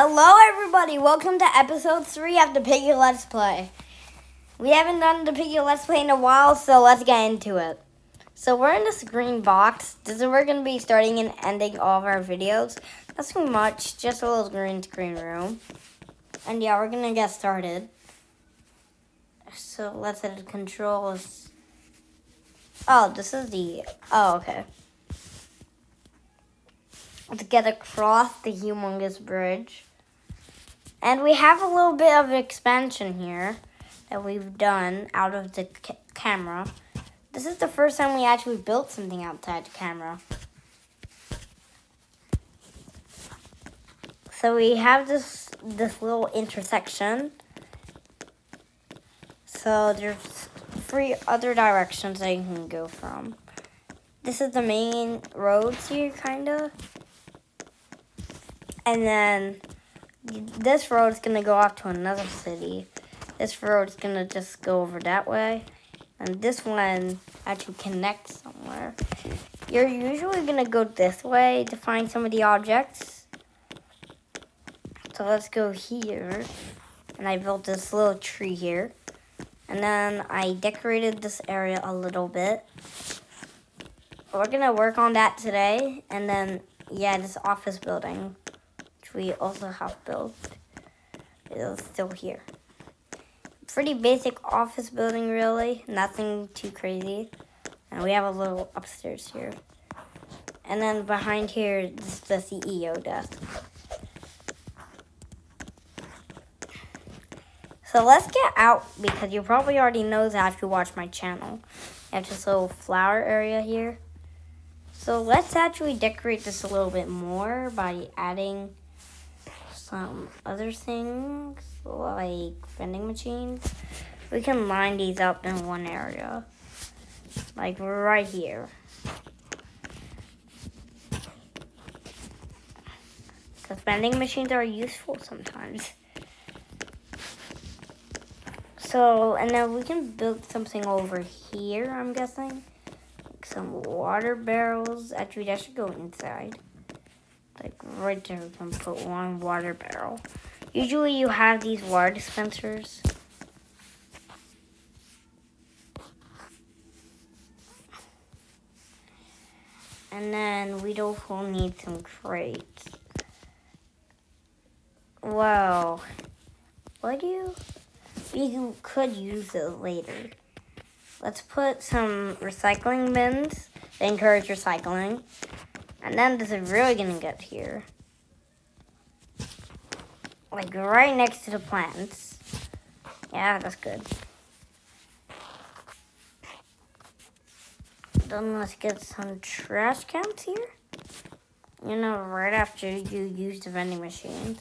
Hello, everybody. Welcome to episode three of the Piggy Let's Play. We haven't done the Piggy Let's Play in a while, so let's get into it. So we're in this green box. This is where we're going to be starting and ending all of our videos. Nothing much, just a little green screen room. And yeah, we're going to get started. So let's hit controls. Oh, this is the... Oh, okay. Let's get across the humongous bridge. And we have a little bit of expansion here that we've done out of the ca camera. This is the first time we actually built something outside the camera. So we have this this little intersection. So there's three other directions that you can go from. This is the main roads here, kind of. And then this road is to go off to another city. This road is to just go over that way. And this one actually connects somewhere. You're usually to go this way to find some of the objects. So let's go here. And I built this little tree here. And then I decorated this area a little bit. We're to work on that today. And then, yeah, this office building we also have built is still here. Pretty basic office building, really. Nothing too crazy. And we have a little upstairs here. And then behind here is the CEO desk. So let's get out because you probably already know that if you watch my channel. I have this little flower area here. So let's actually decorate this a little bit more by adding some other things like vending machines. We can line these up in one area, like right here. Because vending machines are useful sometimes. So, and then we can build something over here, I'm guessing. Like some water barrels. Actually, that should go inside like right there we can put one water barrel. Usually you have these water dispensers. And then we'd also need some crates. Well, would you? We could use those later. Let's put some recycling bins to encourage recycling. And then this is really gonna get here. Like right next to the plants. Yeah, that's good. Then let's get some trash cans here. You know, right after you use the vending machines.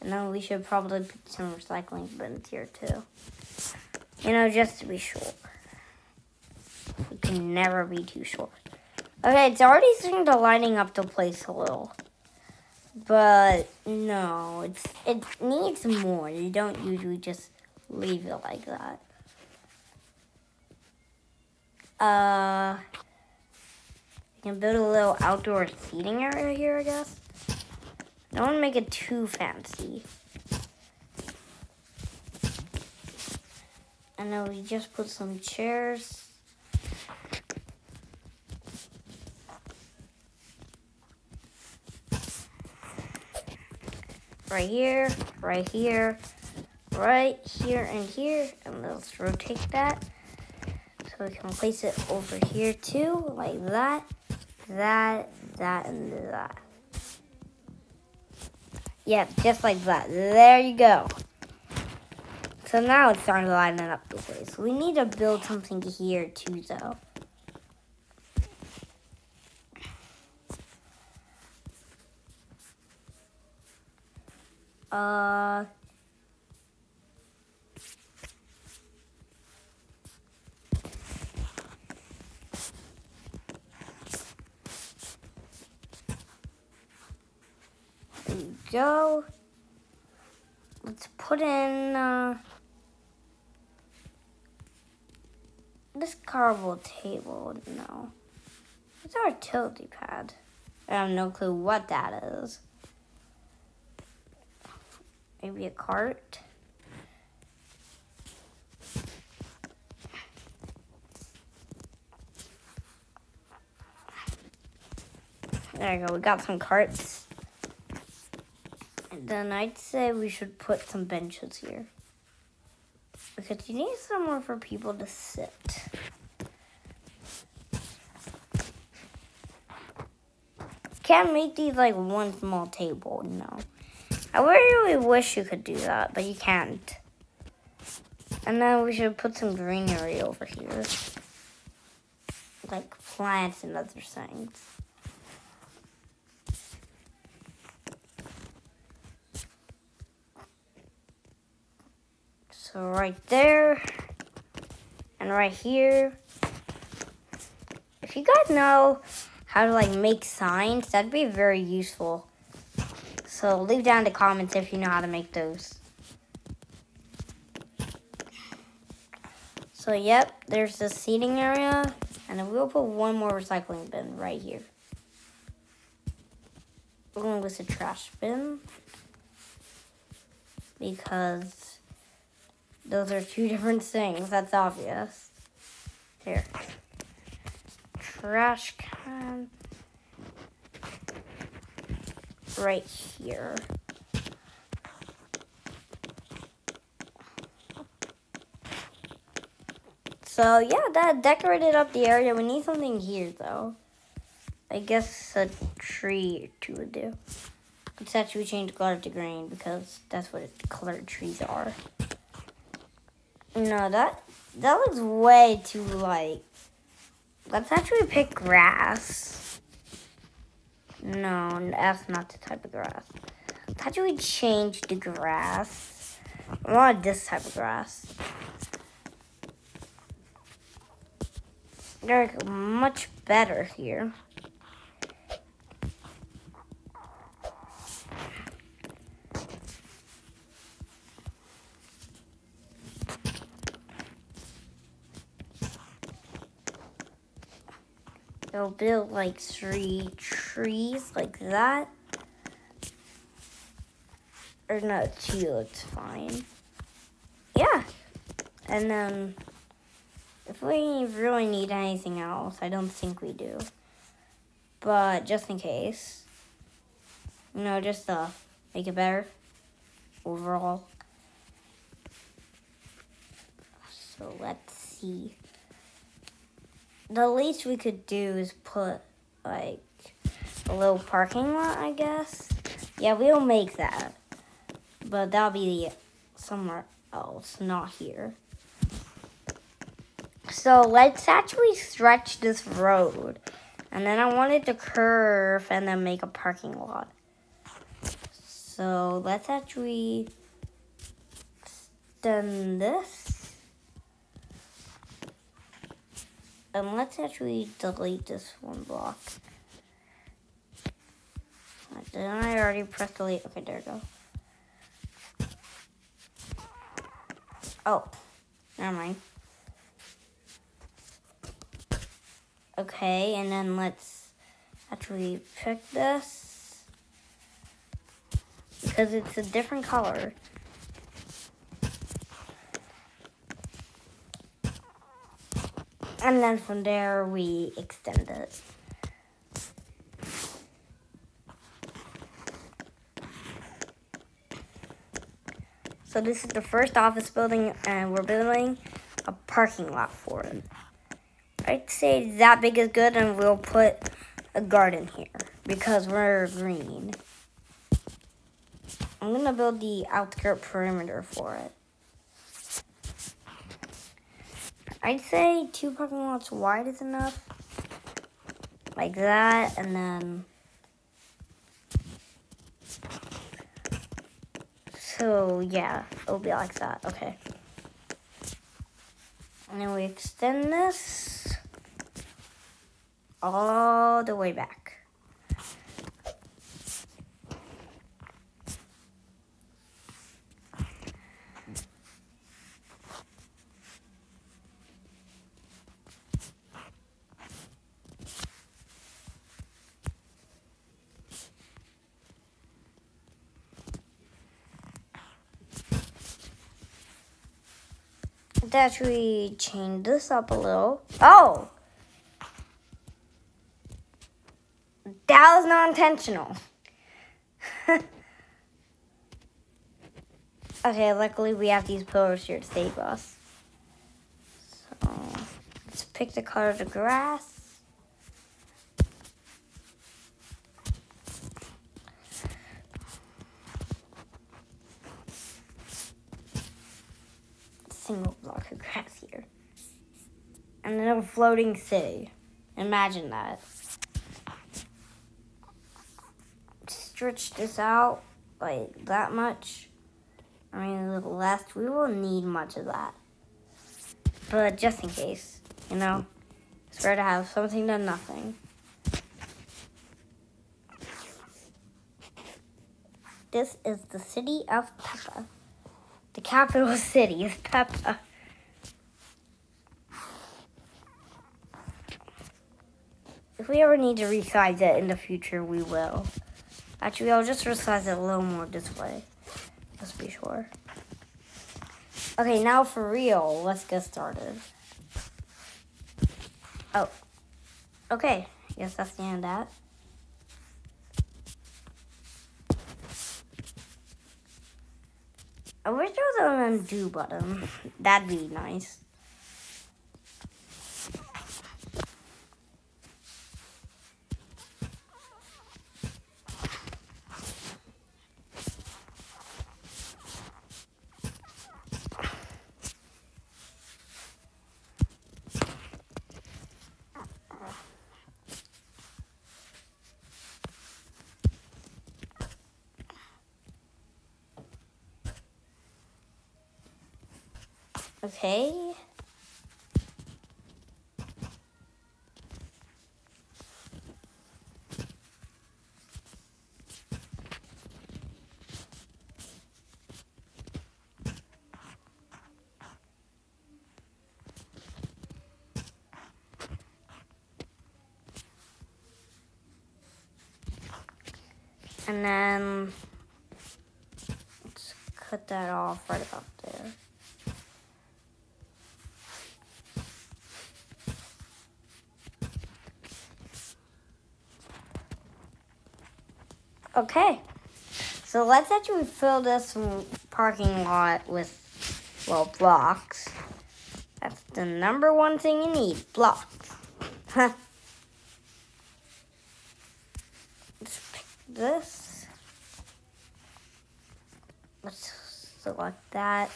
And then we should probably put some recycling bins here too. You know, just to be sure. We can never be too sure. Okay, it's already starting to lining up the place a little. But no, it's it needs more. You don't usually just leave it like that. Uh, you can build a little outdoor seating area here, I guess. Don't want to make it too fancy. And then we just put some chairs right here, right here, right here, and here. And let's rotate that. So we can place it over here too, like that, that, that, and that. Yeah, just like that. There you go. So now it's starting to line up the place. We need to build something here too, though. Uh, there you go. Let's put in uh, this cardboard table. No, it's our utility pad. I have no clue what that is. Maybe a cart. There you go, we got some carts. And then I'd say we should put some benches here. Because you need somewhere for people to sit. Can't make these like one small table, no. I really wish you could do that, but you can't. And then we should put some greenery over here. Like plants and other things. So right there and right here. If you guys know how to like make signs, that'd be very useful. So leave down the comments if you know how to make those. So yep, there's the seating area. And we'll put one more recycling bin right here. Along with the trash bin. Because those are two different things. That's obvious. Here. Trash can. Right here. So yeah, that decorated up the area. We need something here though. I guess a tree or two would do. Let's actually change the color to green because that's what colored trees are. No, that that looks way too light. Let's actually pick grass. No, that's not the type of grass. Let's actually change the grass. I want this type of grass. They're much better here. They'll build like three trees like that. Or no, two, it's fine. Yeah. And then if we really need anything else, I don't think we do. But just in case. You know, just to make it better overall. So let's see the least we could do is put like a little parking lot, I guess. Yeah, we'll make that. But that'll be somewhere else, not here. So let's actually stretch this road. And then I want it to curve and then make a parking lot. So let's actually extend this. Um, let's actually delete this one block. Didn't I already press delete? Okay, there we go. Oh, never mind. Okay, and then let's actually pick this because it's a different color. And then from there, we extend it. So this is the first office building and we're building a parking lot for it. I'd say that big is good and we'll put a garden here because we're green. I'm gonna build the outskirt perimeter for it. I'd say two parking lots wide is enough. Like that, and then... So, yeah, it'll be like that. Okay. And then we extend this all the way back. That we change this up a little. Oh! That was not intentional. okay, luckily we have these pillars here to save us. So, let's pick the color of the grass. Single block of grass here. And then a floating city. Imagine that. stretch this out like that much, I mean a little less, we won't need much of that. But just in case, you know, it's better to have something than nothing. This is the city of Peppa. The capital city is Peppa. If we ever need to resize it in the future, we will. Actually, I'll just resize it a little more this way. Let's be sure. Okay, now for real, let's get started. Oh, okay. Guess that's the end of that. Undo button. That'd be nice. Okay. And then let's cut that off right about there. Okay, so let's actually fill this parking lot with, well, blocks. That's the number one thing you need, blocks. Huh. Let's pick this. Let's select that.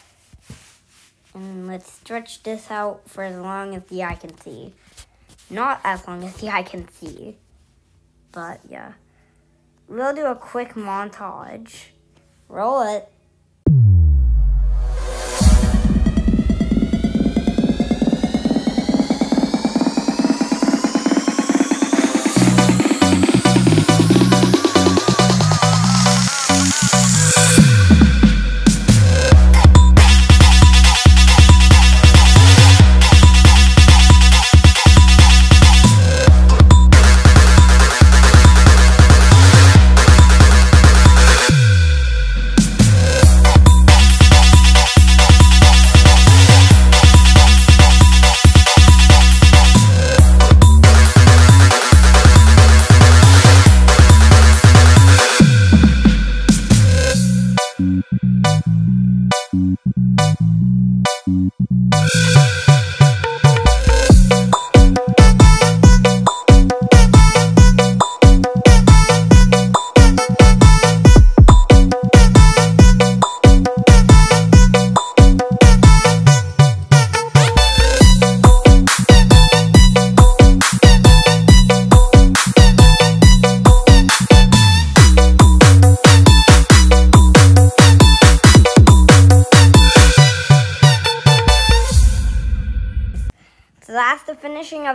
And let's stretch this out for as long as the eye can see. Not as long as the eye can see. But yeah. We'll do a quick montage. Roll it.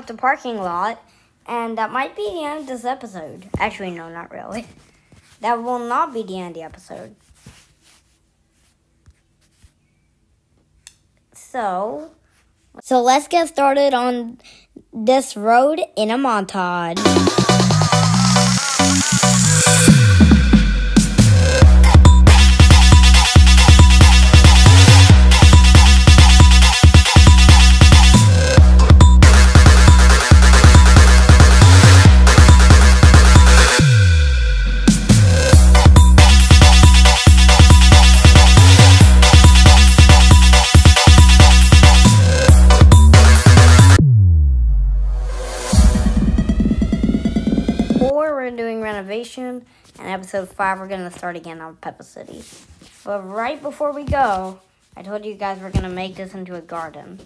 The parking lot. And that might be the end of this episode. Actually, no, not really. That will not be the end of the episode. So, so let's get started on this road in a montage. Renovation. And episode 5, we're going to start again on Peppa City. But right before we go, I told you guys we're going to make this into a garden.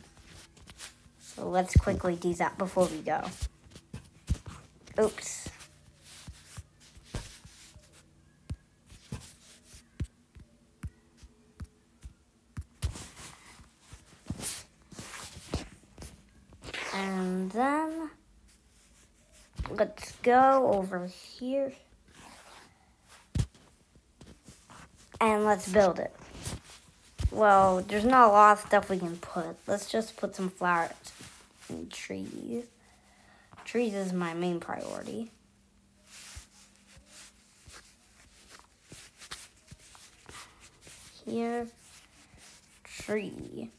So let's quickly do that before we go. Oops. And then let's go over here and let's build it. Well, there's not a lot of stuff we can put. Let's just put some flowers and trees. Trees is my main priority. Here, tree.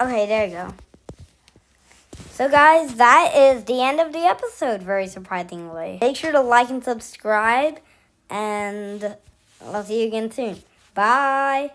Okay, there you go. So, guys, that is the end of the episode, very surprisingly. Make sure to like and subscribe, and I'll see you again soon. Bye.